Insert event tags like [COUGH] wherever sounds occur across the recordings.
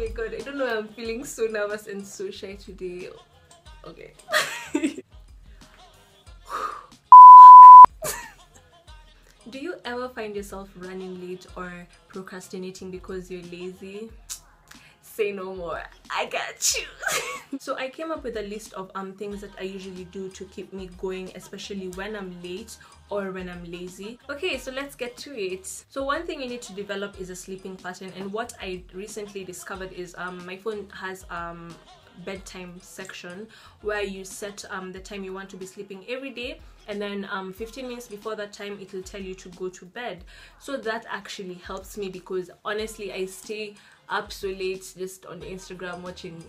my god, I don't know I'm feeling so nervous and so shy today. Okay. [LAUGHS] Do you ever find yourself running late or procrastinating because you're lazy? Say no more. I got you. [LAUGHS] so I came up with a list of um things that I usually do to keep me going, especially when I'm late or when I'm lazy. Okay, so let's get to it. So one thing you need to develop is a sleeping pattern and what I recently discovered is um my phone has um bedtime section where you set um, the time you want to be sleeping every day and then um, 15 minutes before that time it will tell you to go to bed so that actually helps me because honestly I stay up so late just on Instagram watching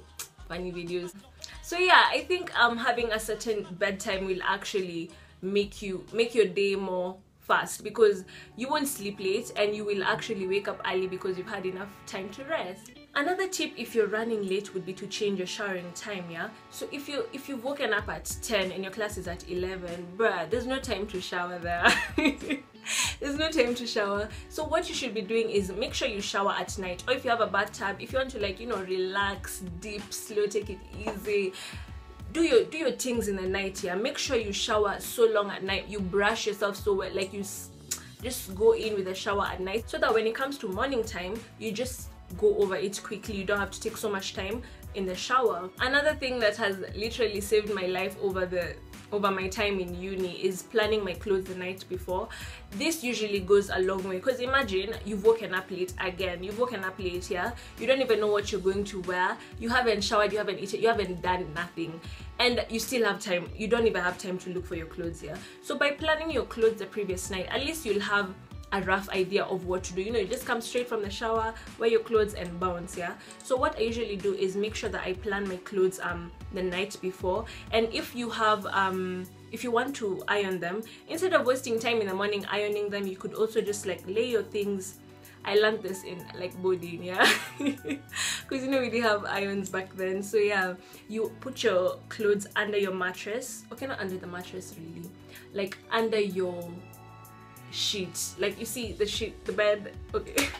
funny videos. So yeah I think um, having a certain bedtime will actually make you make your day more fast because you won't sleep late and you will actually wake up early because you've had enough time to rest. Another tip if you're running late would be to change your showering time yeah? So if you if you've woken up at 10 and your class is at 11 bruh there's no time to shower there [LAUGHS] [LAUGHS] there's no time to shower. So what you should be doing is make sure you shower at night or if you have a bathtub if you want to like you know relax deep slow take it easy do your do your things in the night yeah? Make sure you shower so long at night. You brush yourself so well like you just go in with a shower at night so that when it comes to morning time you just go over it quickly. You don't have to take so much time in the shower. Another thing that has literally saved my life over the over my time in uni is planning my clothes the night before. This usually goes a long way because imagine you've woken up late again. You've woken up late yeah? You don't even know what you're going to wear. You haven't showered you haven't eaten you haven't done nothing. And you still have time. You don't even have time to look for your clothes yeah? So by planning your clothes the previous night at least you'll have a rough idea of what to do. You know you just come straight from the shower wear your clothes and bounce yeah? So what i usually do is make sure that i plan my clothes um the night before. And if you have um if you want to iron them instead of wasting time in the morning ironing them you could also just like lay your things. I learned this in like boarding, yeah, [LAUGHS] because you know we didn't have irons back then. So yeah, you put your clothes under your mattress. Okay, not under the mattress really, like under your sheet like you see the sheet the bed okay. [LAUGHS]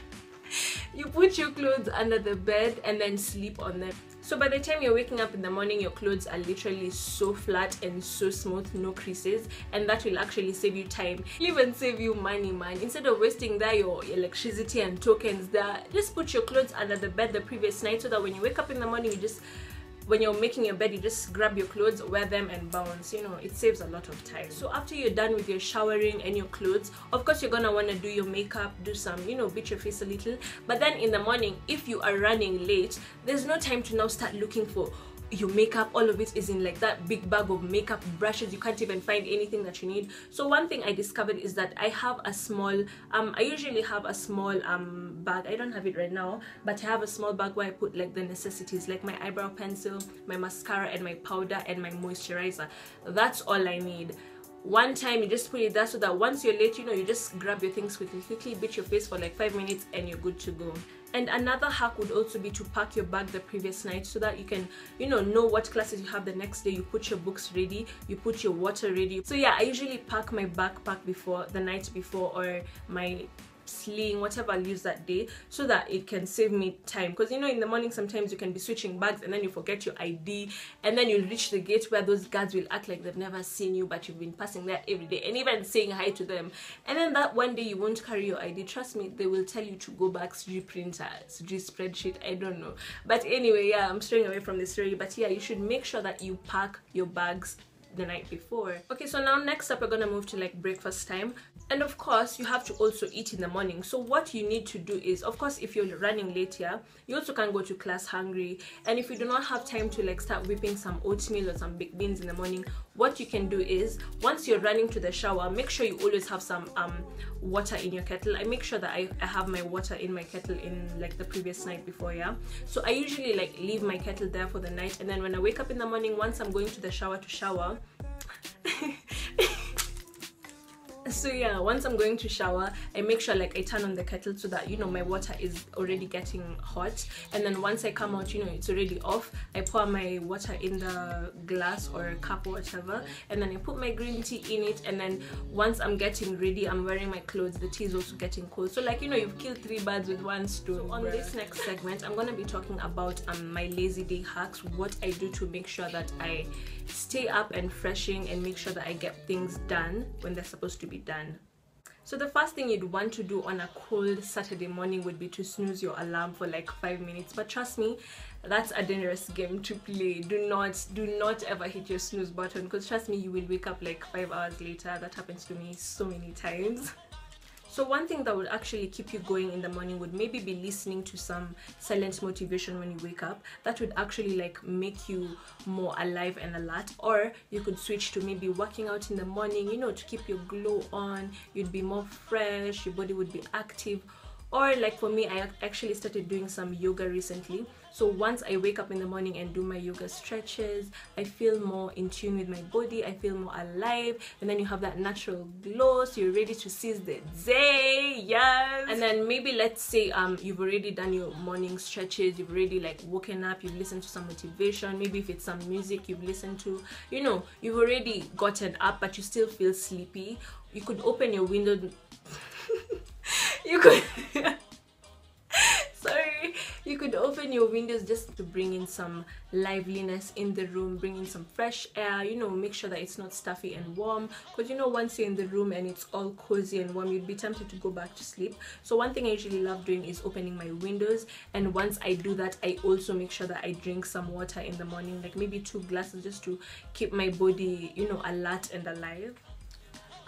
You put your clothes under the bed and then sleep on them. So by the time you're waking up in the morning your clothes are literally so flat and so smooth no creases and that will actually save you time even save you money man. Instead of wasting there your electricity and tokens there just put your clothes under the bed the previous night so that when you wake up in the morning you just when you're making your bed you just grab your clothes wear them and bounce you know it saves a lot of time. So after you're done with your showering and your clothes of course you're gonna want to do your makeup do some you know beat your face a little. But then in the morning if you are running late there's no time to now start looking for your makeup all of it is in like that big bag of makeup brushes. You can't even find anything that you need. So one thing i discovered is that i have a small um i usually have a small um bag. I don't have it right now but i have a small bag where i put like the necessities like my eyebrow pencil my mascara and my powder and my moisturizer. That's all i need. One time you just put it there so that once you're late you know you just grab your things quickly quickly beat your face for like five minutes and you're good to go and another hack would also be to pack your bag the previous night so that you can you know know what classes you have the next day. You put your books ready you put your water ready. So yeah i usually pack my backpack before the night before or my sling whatever use that day so that it can save me time. Because you know in the morning sometimes you can be switching bags and then you forget your ID and then you reach the gate where those guards will act like they've never seen you but you've been passing there every day and even saying hi to them. And then that one day you won't carry your ID trust me they will tell you to go back to printer to spreadsheet I don't know. But anyway yeah I'm straying away from the story but yeah you should make sure that you pack your bags the night before. Okay so now next up we're gonna move to like breakfast time. And of course you have to also eat in the morning. So what you need to do is of course if you're running late here you also can go to class hungry. And if you do not have time to like start whipping some oatmeal or some baked beans in the morning what you can do is once you're running to the shower make sure you always have some um water in your kettle. I make sure that I, I have my water in my kettle in like the previous night before yeah? So i usually like leave my kettle there for the night and then when i wake up in the morning once i'm going to the shower to shower [LAUGHS] so yeah once i'm going to shower i make sure like i turn on the kettle so that you know my water is already getting hot. And then once i come out you know it's already off i pour my water in the glass or cup or whatever. And then i put my green tea in it. And then once i'm getting ready i'm wearing my clothes. The tea is also getting cold. So like you know you've killed three birds with one stone. So on this next segment i'm going to be talking about um, my lazy day hacks what i do to make sure that i stay up and freshing and make sure that i get things done when they're supposed to be done so the first thing you'd want to do on a cold Saturday morning would be to snooze your alarm for like five minutes. But trust me, that's a dangerous game to play. Do not, do not ever hit your snooze button because trust me, you will wake up like five hours later. That happens to me so many times. [LAUGHS] So one thing that would actually keep you going in the morning would maybe be listening to some silent motivation when you wake up. That would actually like make you more alive and alert. Or you could switch to maybe working out in the morning, you know, to keep your glow on. You'd be more fresh, your body would be active or like for me i actually started doing some yoga recently. So once i wake up in the morning and do my yoga stretches i feel more in tune with my body i feel more alive and then you have that natural glow so you're ready to seize the day. Yes. And then maybe let's say um you've already done your morning stretches you've already like woken up you've listened to some motivation maybe if it's some music you've listened to you know you've already gotten up but you still feel sleepy you could open your window you could [LAUGHS] sorry. You could open your windows just to bring in some liveliness in the room bring in some fresh air you know make sure that it's not stuffy and warm. Because you know once you're in the room and it's all cozy and warm you'd be tempted to go back to sleep. So one thing i usually love doing is opening my windows. And once i do that i also make sure that i drink some water in the morning like maybe two glasses just to keep my body you know alert and alive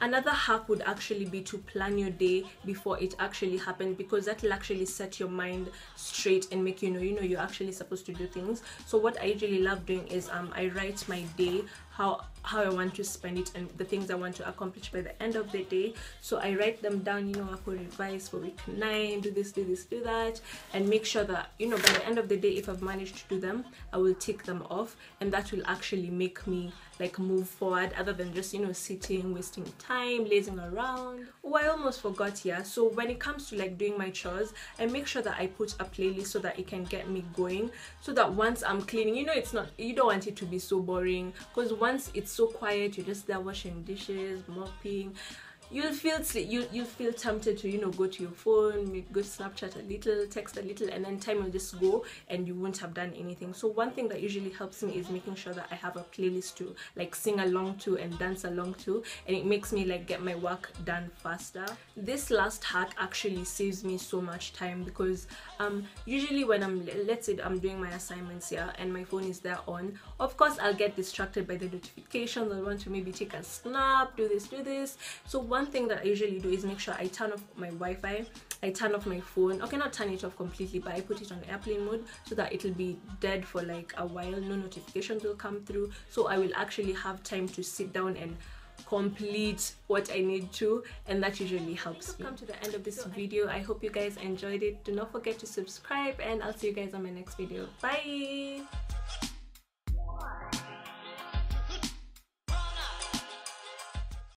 another hack would actually be to plan your day before it actually happens because that will actually set your mind straight and make you know you know you're actually supposed to do things. So what i really love doing is um i write my day how how I want to spend it and the things I want to accomplish by the end of the day. So I write them down, you know, I could revise for week nine, do this, do this, do that, and make sure that, you know, by the end of the day, if I've managed to do them, I will tick them off, and that will actually make me like move forward other than just, you know, sitting, wasting time, lazing around. Oh, I almost forgot here. So when it comes to like doing my chores, I make sure that I put a playlist so that it can get me going, so that once I'm cleaning, you know, it's not, you don't want it to be so boring, because once it's so quiet you're just there washing dishes mopping you'll feel you you'll feel tempted to you know go to your phone go to snapchat a little text a little and then time will just go and you won't have done anything. So one thing that usually helps me is making sure that i have a playlist to like sing along to and dance along to and it makes me like get my work done faster. This last hack actually saves me so much time because um usually when i'm let's say i'm doing my assignments here and my phone is there on of course i'll get distracted by the notifications. I want to maybe take a snap do this do this. So one one thing that I usually do is make sure I turn off my Wi-Fi, I turn off my phone. Okay, not turn it off completely, but I put it on airplane mode so that it'll be dead for like a while. No notifications will come through. So I will actually have time to sit down and complete what I need to and that usually helps me. come to the end of this video. I hope you guys enjoyed it. Do not forget to subscribe and I'll see you guys on my next video. Bye!